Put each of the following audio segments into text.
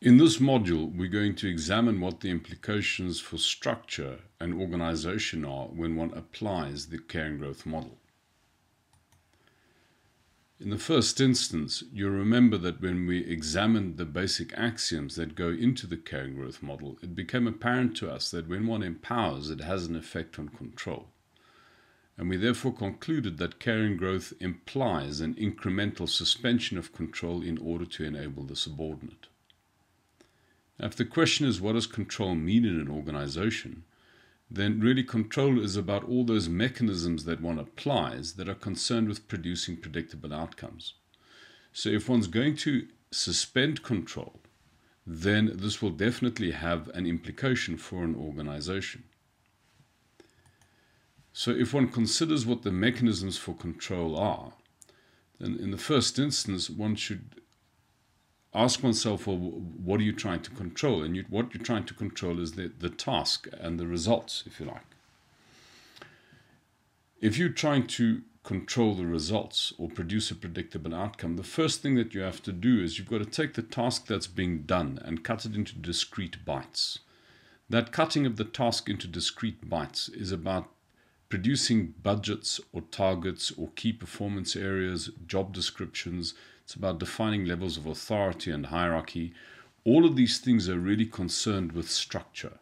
In this module, we're going to examine what the implications for structure and organization are when one applies the care and growth model. In the first instance, you'll remember that when we examined the basic axioms that go into the care and growth model, it became apparent to us that when one empowers, it has an effect on control. And we therefore concluded that care and growth implies an incremental suspension of control in order to enable the subordinate. If the question is what does control mean in an organization, then really control is about all those mechanisms that one applies that are concerned with producing predictable outcomes. So if one's going to suspend control, then this will definitely have an implication for an organization. So if one considers what the mechanisms for control are, then in the first instance, one should ask oneself, well, what are you trying to control? And you, what you're trying to control is the, the task and the results, if you like. If you're trying to control the results or produce a predictable outcome, the first thing that you have to do is you've got to take the task that's being done and cut it into discrete bites. That cutting of the task into discrete bites is about producing budgets or targets or key performance areas, job descriptions, it's about defining levels of authority and hierarchy. All of these things are really concerned with structure.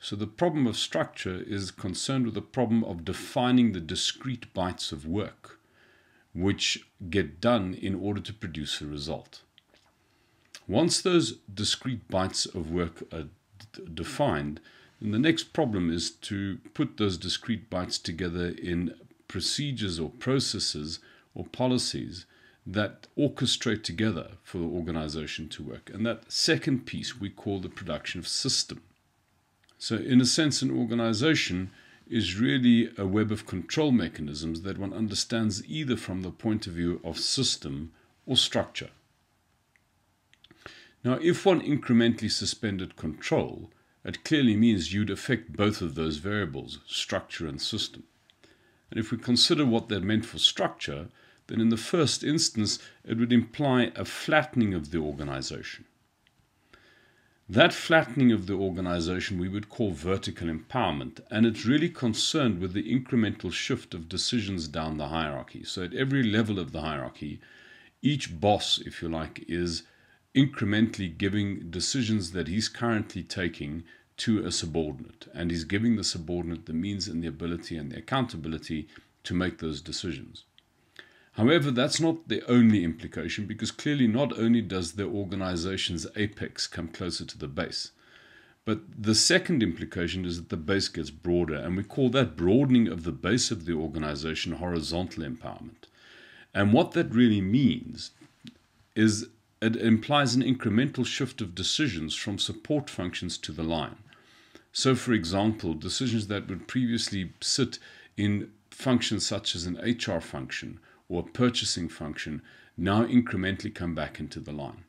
So the problem of structure is concerned with the problem of defining the discrete bites of work which get done in order to produce a result. Once those discrete bites of work are defined, then the next problem is to put those discrete bites together in procedures or processes or policies that orchestrate together for the organization to work. And that second piece we call the production of system. So, in a sense, an organization is really a web of control mechanisms that one understands either from the point of view of system or structure. Now, if one incrementally suspended control, it clearly means you'd affect both of those variables, structure and system. And if we consider what that meant for structure, then in the first instance it would imply a flattening of the organization. That flattening of the organization we would call vertical empowerment, and it's really concerned with the incremental shift of decisions down the hierarchy. So, at every level of the hierarchy, each boss, if you like, is incrementally giving decisions that he's currently taking to a subordinate, and he's giving the subordinate the means and the ability and the accountability to make those decisions. However, that's not the only implication because clearly not only does the organization's apex come closer to the base, but the second implication is that the base gets broader, and we call that broadening of the base of the organization horizontal empowerment. And what that really means is it implies an incremental shift of decisions from support functions to the line. So, for example, decisions that would previously sit in functions such as an HR function or a purchasing function now incrementally come back into the line.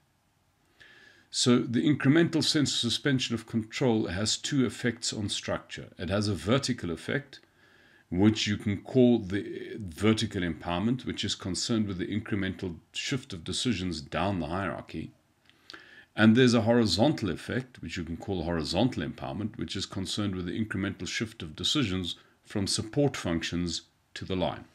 So the incremental sense of suspension of control has two effects on structure. It has a vertical effect, which you can call the vertical empowerment, which is concerned with the incremental shift of decisions down the hierarchy. And there's a horizontal effect, which you can call horizontal empowerment, which is concerned with the incremental shift of decisions from support functions to the line.